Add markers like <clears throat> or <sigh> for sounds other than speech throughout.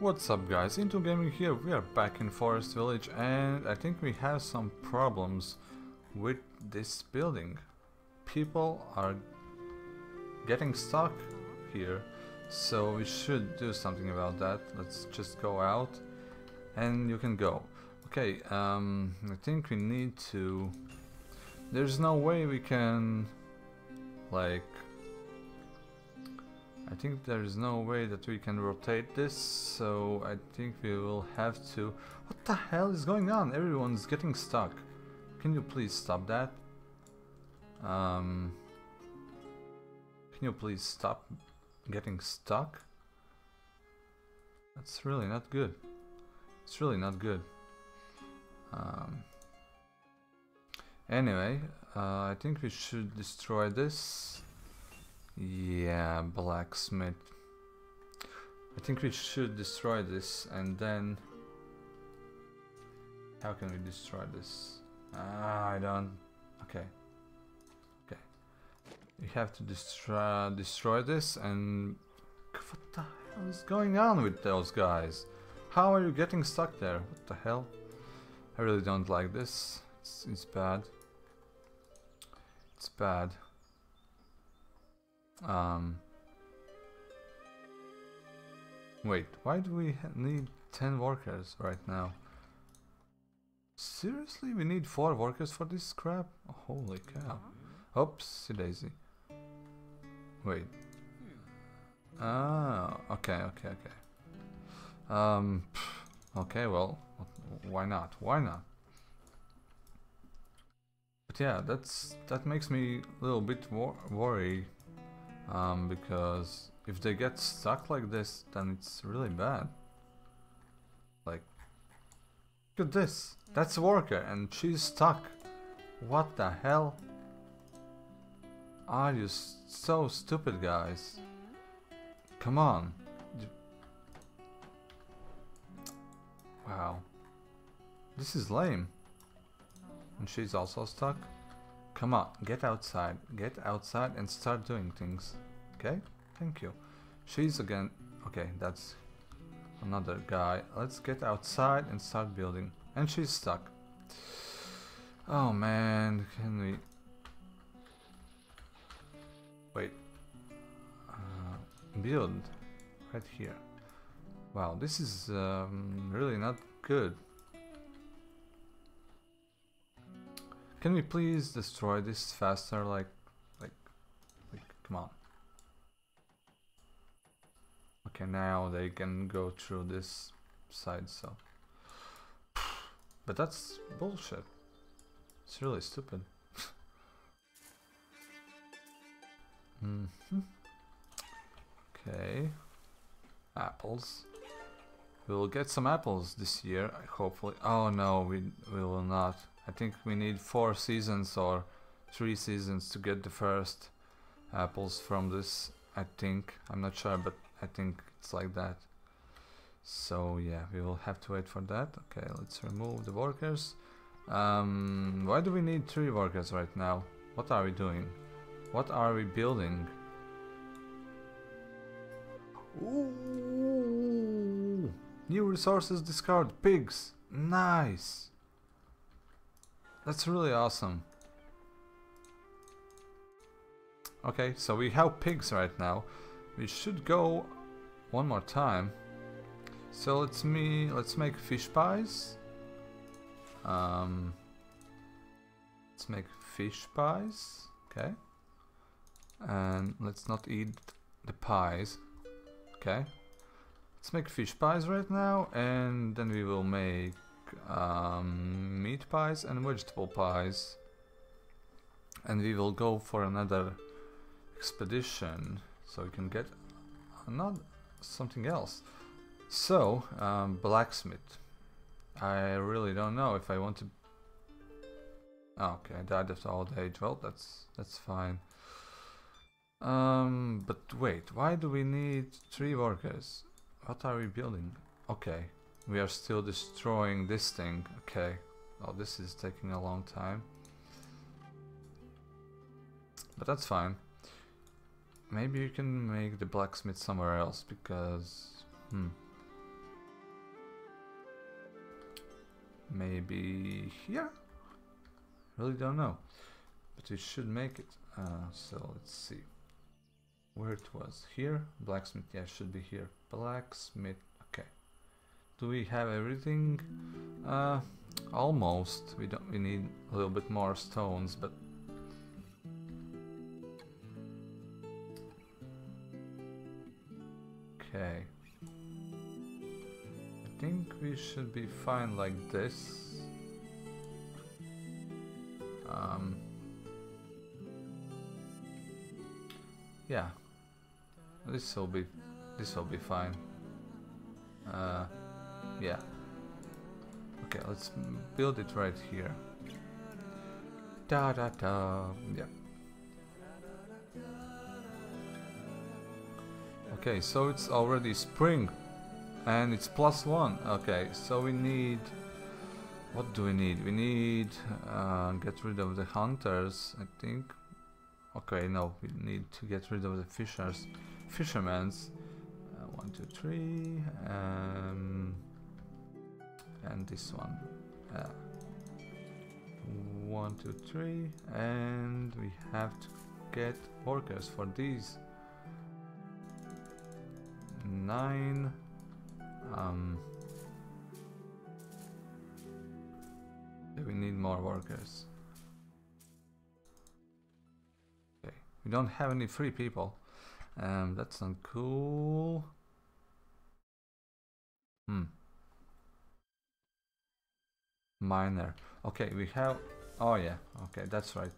What's up guys, Into Gaming here, we are back in Forest Village and I think we have some problems with this building. People are getting stuck here, so we should do something about that. Let's just go out and you can go. Okay, um, I think we need to... There's no way we can like I think there is no way that we can rotate this, so I think we will have to... What the hell is going on? Everyone's getting stuck. Can you please stop that? Um, can you please stop getting stuck? That's really not good. It's really not good. Um, anyway, uh, I think we should destroy this yeah, blacksmith. I think we should destroy this and then... How can we destroy this? Ah, I don't... Okay. Okay. We have to destroy, destroy this and... What the hell is going on with those guys? How are you getting stuck there? What the hell? I really don't like this. It's, it's bad. It's bad. Um, wait, why do we need 10 workers right now? Seriously, we need 4 workers for this crap? Holy cow. Oops, daisy. Wait. Ah, okay, okay, okay. Um, okay, well, why not? Why not? But yeah, that's that makes me a little bit wor worried um, because if they get stuck like this, then it's really bad. Like, look at this. That's a worker and she's stuck. What the hell? Are you so stupid, guys? Come on. Wow. This is lame. And she's also stuck. Come on, get outside. Get outside and start doing things. Okay? Thank you. She's again... Okay, that's another guy. Let's get outside and start building. And she's stuck. Oh man, can we... Wait. Uh, build. Right here. Wow, this is um, really not good. Can we please destroy this faster? Like, like, like, come on. Okay, now they can go through this side, so. But that's bullshit. It's really stupid. <laughs> mm -hmm. Okay. Apples. We will get some apples this year, hopefully. Oh no, we, we will not. I think we need four seasons or three seasons to get the first apples from this. I think. I'm not sure, but I think it's like that. So yeah, we will have to wait for that. Okay, let's remove the workers. Um, why do we need three workers right now? What are we doing? What are we building? Ooh, new resources discovered pigs. Nice. That's really awesome. Okay, so we have pigs right now. We should go one more time. So let's me let's make fish pies. Um, let's make fish pies. Okay. And let's not eat the pies. Okay. Let's make fish pies right now, and then we will make um, meat pies and vegetable pies. And we will go for another expedition so we can get another something else. So, um, blacksmith. I really don't know if I want to... Oh, okay, I died of old age. Well, that's that's fine. Um, but wait, why do we need three workers? What are we building? Okay, we are still destroying this thing. Okay. Oh, this is taking a long time. But that's fine. Maybe you can make the blacksmith somewhere else, because... Hmm. Maybe here? Really don't know. But we should make it. Uh, so let's see. Where it was. Here? Blacksmith. Yeah, should be here. Blacksmith. Do we have everything? Uh, almost. We don't. We need a little bit more stones, but Okay. I think we should be fine like this. Um, yeah, this will be this will be fine. Uh, yeah. Okay, let's build it right here. Da da da. Yeah. Okay, so it's already spring and it's plus one. Okay, so we need what do we need? We need uh, get rid of the hunters, I think. Okay, no, we need to get rid of the fishers, fishermen's. Uh, one, two, three, um, and this one. Uh, one, two, three, and we have to get workers for these. Nine. Um, we need more workers. Okay, we don't have any free people. Um, that's not cool. Hmm. Miner. Okay, we have... Oh yeah, okay, that's right.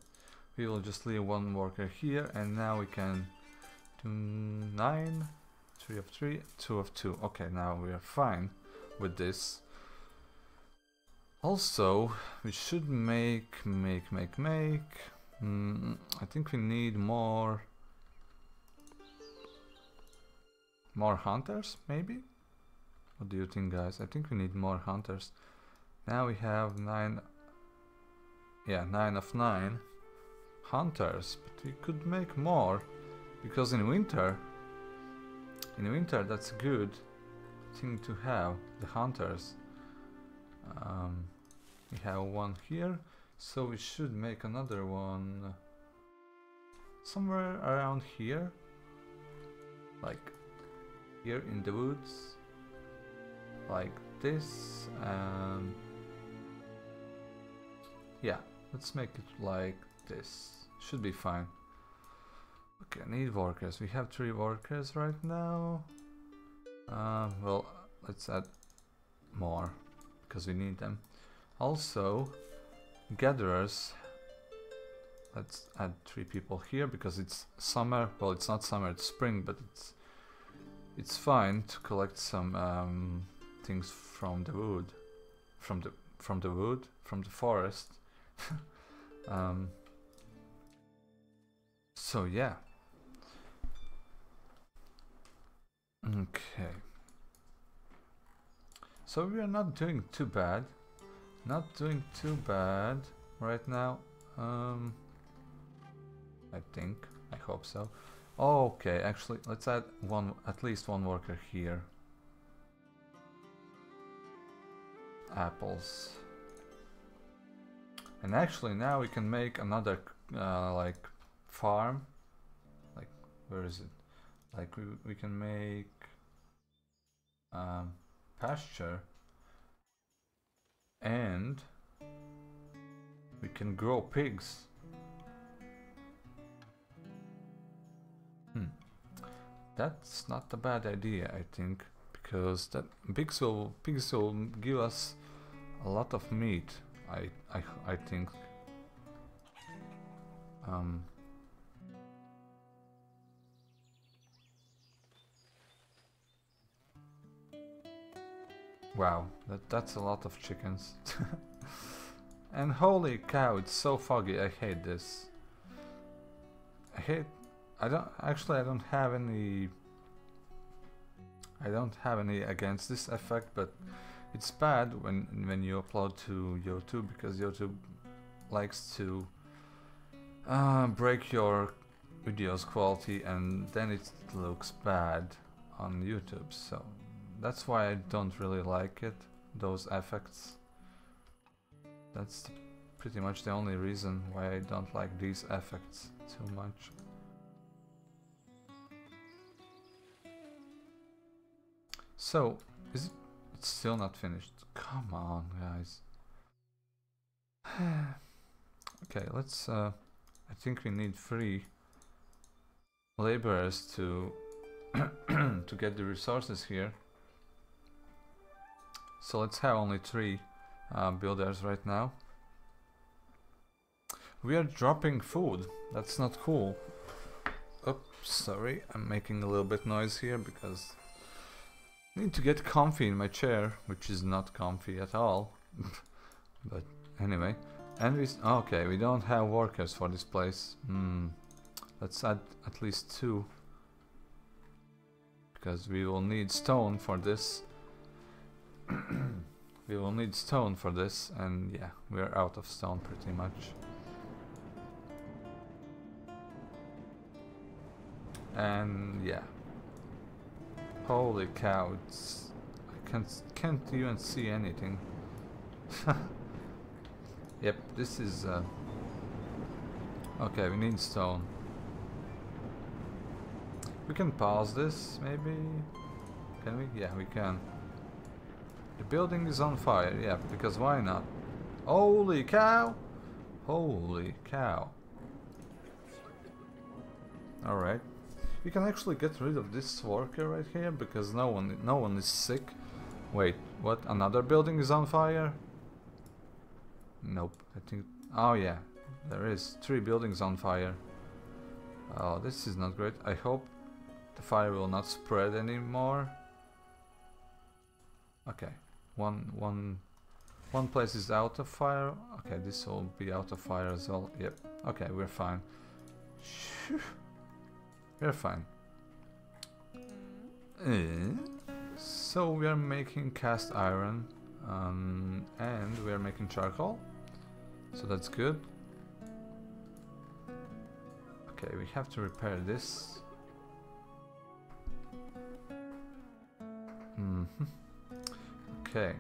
We will just leave one worker here and now we can do 9, 3 of 3, 2 of 2. Okay, now we are fine with this. Also, we should make, make, make, make. Mm, I think we need more... More hunters, maybe? What do you think, guys? I think we need more hunters. Now we have 9... Yeah, 9 of 9 hunters, but we could make more. Because in winter... In winter, that's a good thing to have, the hunters. Um, we have one here, so we should make another one somewhere around here, like here in the woods, like this. Um, yeah, let's make it like this. Should be fine. Okay, need workers. We have three workers right now. Uh, well, let's add more because we need them. Also, gatherers. Let's add three people here because it's summer. Well, it's not summer; it's spring, but it's it's fine to collect some um, things from the wood, from the from the wood, from the forest. <laughs> um, so yeah. Okay. So we are not doing too bad. Not doing too bad right now. Um, I think. I hope so. Okay, actually, let's add one, at least one worker here. Apples. And actually, now we can make another, uh, like, farm. Like, where is it? Like, we, we can make um, pasture and we can grow pigs. Hmm. That's not a bad idea, I think, because that pigs will pigs will give us a lot of meat. I I I think. Um. Wow, that, that's a lot of chickens. <laughs> and holy cow, it's so foggy, I hate this. I hate... I don't... Actually, I don't have any... I don't have any against this effect, but it's bad when when you upload to YouTube because YouTube likes to uh, break your video's quality and then it looks bad on YouTube. So that's why I don't really like it, those effects. That's pretty much the only reason why I don't like these effects too much. So, is it still not finished? Come on, guys. <sighs> okay, let's uh I think we need three laborers to <clears throat> to get the resources here. So let's have only three uh, builders right now. We are dropping food. That's not cool. Oops, sorry. I'm making a little bit noise here because Need to get comfy in my chair, which is not comfy at all. <laughs> but anyway. And we... Okay, we don't have workers for this place. Hmm. Let's add at least two. Because we will need stone for this. <clears throat> we will need stone for this, and yeah, we are out of stone pretty much. And yeah. Holy cow, it's... I can't, can't even see anything. <laughs> yep, this is... Uh, okay, we need stone. We can pause this, maybe? Can we? Yeah, we can. The building is on fire, yeah, because why not? Holy cow! Holy cow. Alright. We can actually get rid of this worker right here because no one no one is sick. Wait, what? Another building is on fire? Nope. I think Oh yeah. There is three buildings on fire. Oh, this is not great. I hope the fire will not spread anymore. Okay. One one one place is out of fire. Okay, this will be out of fire as well. Yep. Okay, we're fine. We're fine. Uh, so we are making cast iron um, and we are making charcoal. So that's good. Okay, we have to repair this. Mm -hmm. Okay.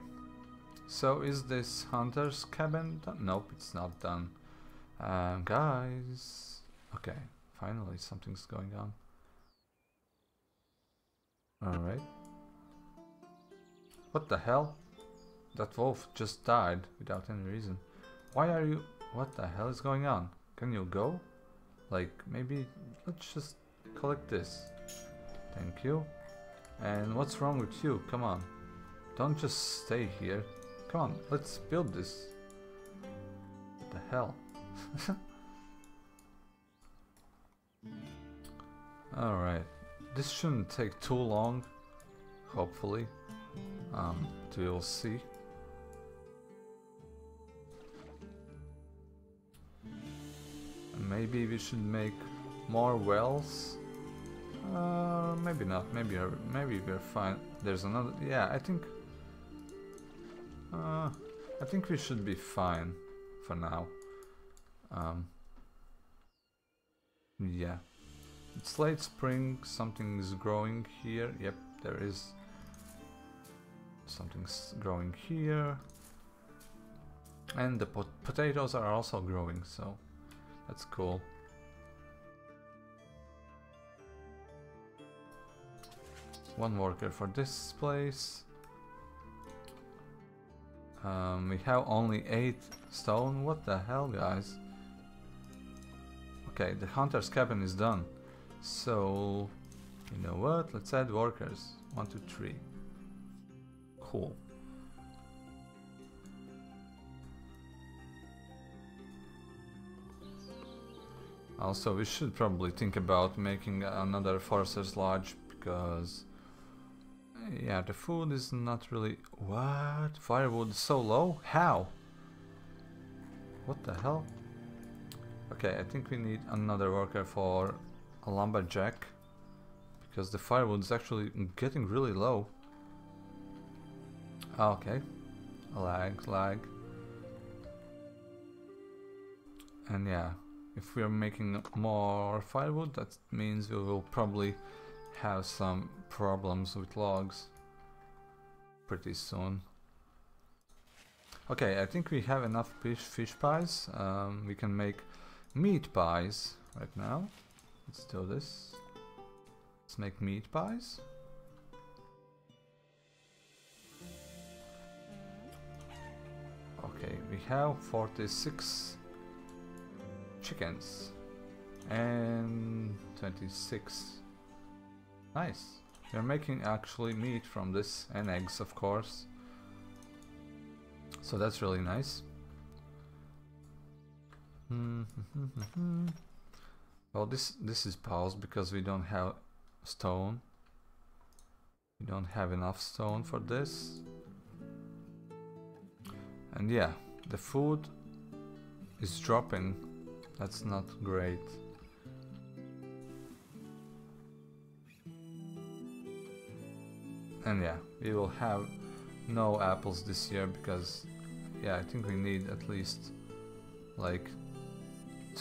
So is this hunter's cabin done? Nope, it's not done. Um, guys. Okay. Finally, something's going on. Alright. What the hell? That wolf just died without any reason. Why are you... What the hell is going on? Can you go? Like, maybe... Let's just collect this. Thank you. And what's wrong with you? Come on. Don't just stay here. Come on, let's build this. What the hell? <laughs> Alright. This shouldn't take too long, hopefully. Um, we'll see. Maybe we should make more wells? Uh, maybe not. Maybe maybe we're fine. There's another. Yeah, I think. Uh, I think we should be fine for now. Um. Yeah. It's late spring, something is growing here. Yep, there is. Something's growing here. And the pot potatoes are also growing, so that's cool. One worker for this place. Um, we have only 8 stone. What the hell, guys? Okay, the hunter's cabin is done. So, you know what? Let's add workers. One, two, three. Cool. Also, we should probably think about making another Forester's Lodge because... Yeah, the food is not really... What? Firewood is so low? How? What the hell? Okay, I think we need another worker for a lumberjack because the firewood is actually getting really low. Ah, okay, lag, lag. And yeah, if we are making more firewood, that means we will probably have some problems with logs pretty soon. Okay, I think we have enough fish, fish pies. Um, we can make meat pies right now. Let's do this. Let's make meat pies. Okay, we have 46 chickens and 26. Nice. We're making actually meat from this and eggs, of course. So that's really nice. Hmm, hmm, hmm, well, this this is paused because we don't have stone. We don't have enough stone for this. And yeah, the food is dropping. That's not great. And yeah, we will have no apples this year because yeah, I think we need at least like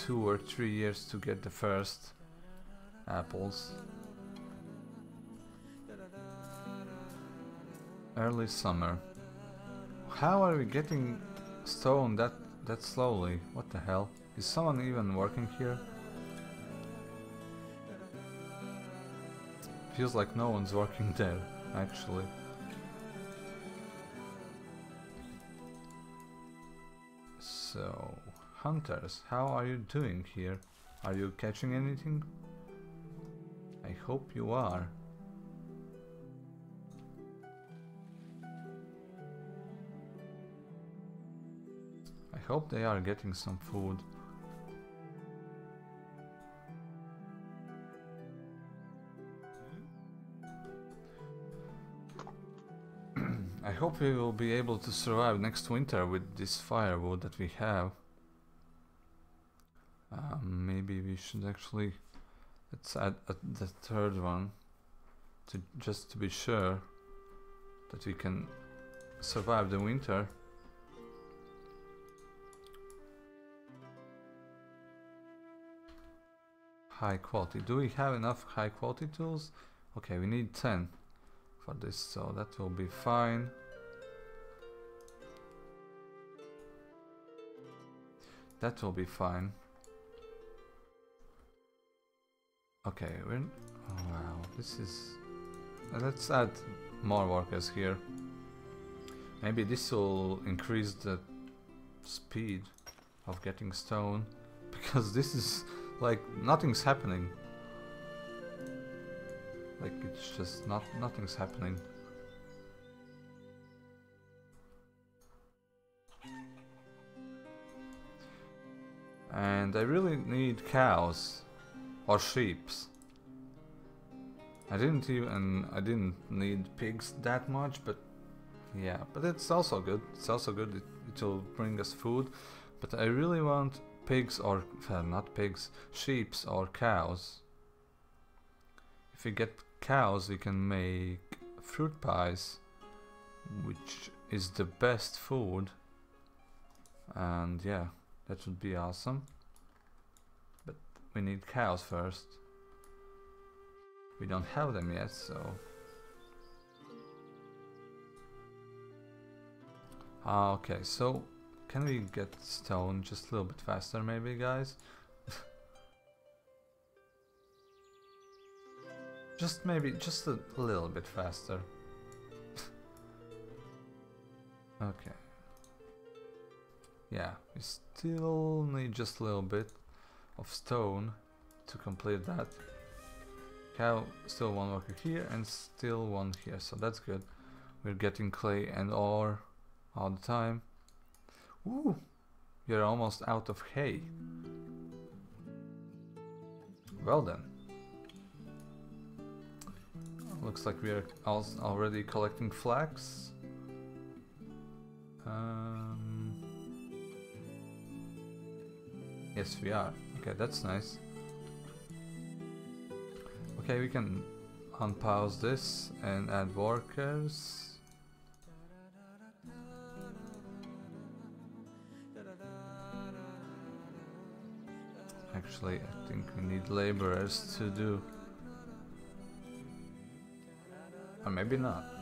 two or three years to get the first apples. Early summer. How are we getting stone that that slowly? What the hell? Is someone even working here? Feels like no one's working <laughs> there, actually. So, hunters, how are you doing here? Are you catching anything? I hope you are. I hope they are getting some food. <clears throat> I hope we will be able to survive next winter with this firewood that we have. Um, maybe we should actually let's add the third one to just to be sure that we can survive the winter. High quality. Do we have enough high quality tools? Okay, we need 10 for this, so that will be fine. That will be fine. Okay, we're... Oh, wow, this is... Uh, let's add more workers here. Maybe this will increase the speed of getting stone. <laughs> Because this is... like, nothing's happening. Like, it's just not... nothing's happening. And I really need cows or sheeps. I didn't even I didn't need pigs that much, but yeah, but it's also good. It's also good. It, it will bring us food, but I really want pigs or uh, not pigs, sheeps or cows. If we get cows, we can make fruit pies, which is the best food. And yeah. That would be awesome. We need cows first. We don't have them yet, so... Ah, okay, so can we get stone just a little bit faster maybe, guys? <laughs> just maybe, just a little bit faster. <laughs> okay. Yeah, we still need just a little bit of stone to complete that. Have still one worker here and still one here, so that's good. We're getting clay and ore all the time. Ooh, you're almost out of hay. Well then. Looks like we are already collecting flax. Um, Yes, we are. Okay, that's nice. Okay, we can unpause this and add workers. Actually, I think we need laborers to do. Or maybe not.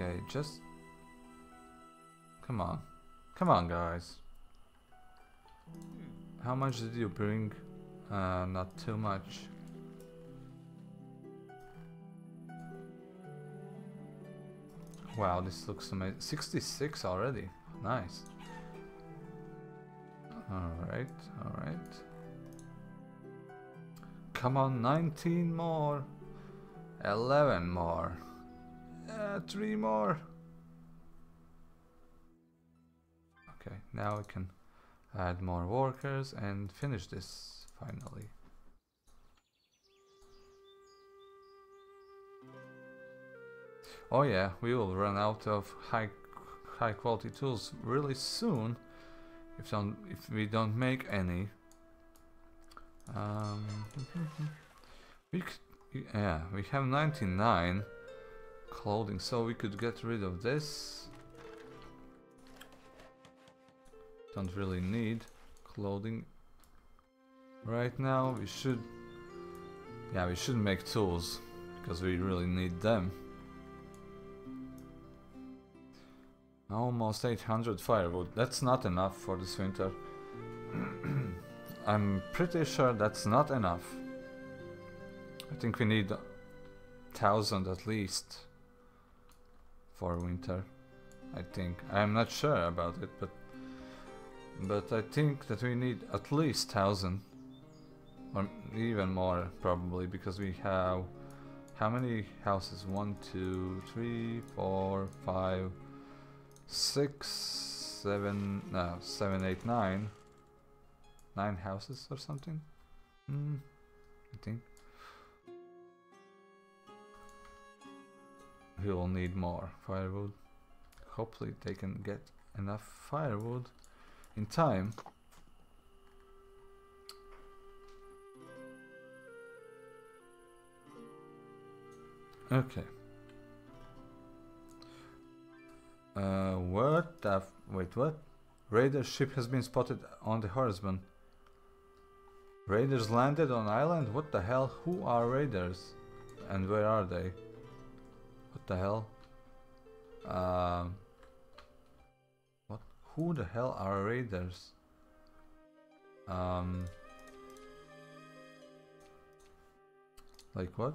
Okay, just... Come on. Come on, guys. How much did you bring? Uh, not too much. Wow, this looks amazing. 66 already. Nice. Alright, alright. Come on, 19 more. 11 more. Uh, 3 more. Okay, now we can add more workers and finish this finally. Oh yeah, we will run out of high high quality tools really soon if don't if we don't make any. Um, <laughs> we yeah we have 99 clothing, so we could get rid of this. Don't really need clothing right now. We should yeah we should make tools because we really need them. Almost 800 firewood. That's not enough for this winter. <clears throat> I'm pretty sure that's not enough. I think we need a 1000 at least for winter. I think. I'm not sure about it, but but I think that we need at least 1000 or even more probably because we have how many houses? One, two, three, four, five six, seven, no, seven, eight, nine, nine houses or something. Hmm, I think. We will need more firewood. Hopefully they can get enough firewood in time. Okay. Uh, what the wait, what? Raider ship has been spotted on the horizon. Raiders landed on island? What the hell? Who are raiders? And where are they? What the hell? Um, what? Who the hell are raiders? Um, like what?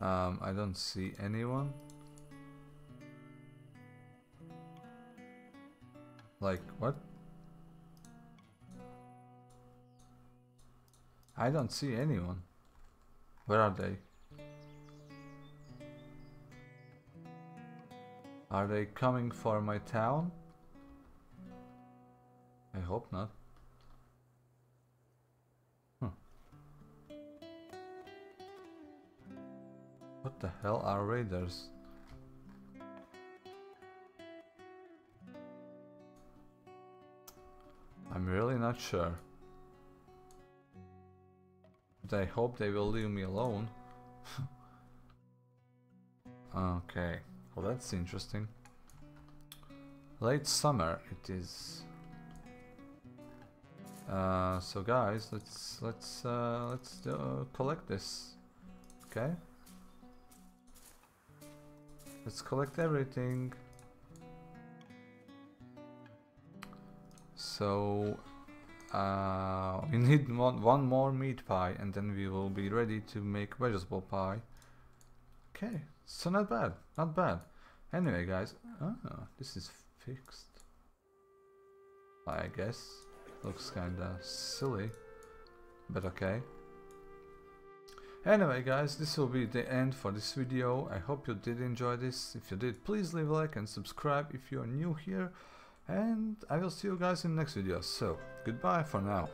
Um, I don't see anyone. Like, what? I don't see anyone. Where are they? Are they coming for my town? I hope not. What the hell are raiders? I'm really not sure. But I hope they will leave me alone. <laughs> okay, well that's interesting. Late summer it is. Uh, so guys, let's let's uh, let's uh, collect this. Okay. Let's collect everything. So uh, we need one, one more meat pie and then we will be ready to make vegetable pie. Okay, so not bad, not bad. Anyway guys, oh, this is fixed. I guess. Looks kinda silly, but okay. Anyway guys, this will be the end for this video. I hope you did enjoy this. If you did, please leave a like and subscribe if you are new here. And I will see you guys in the next video. So, goodbye for now.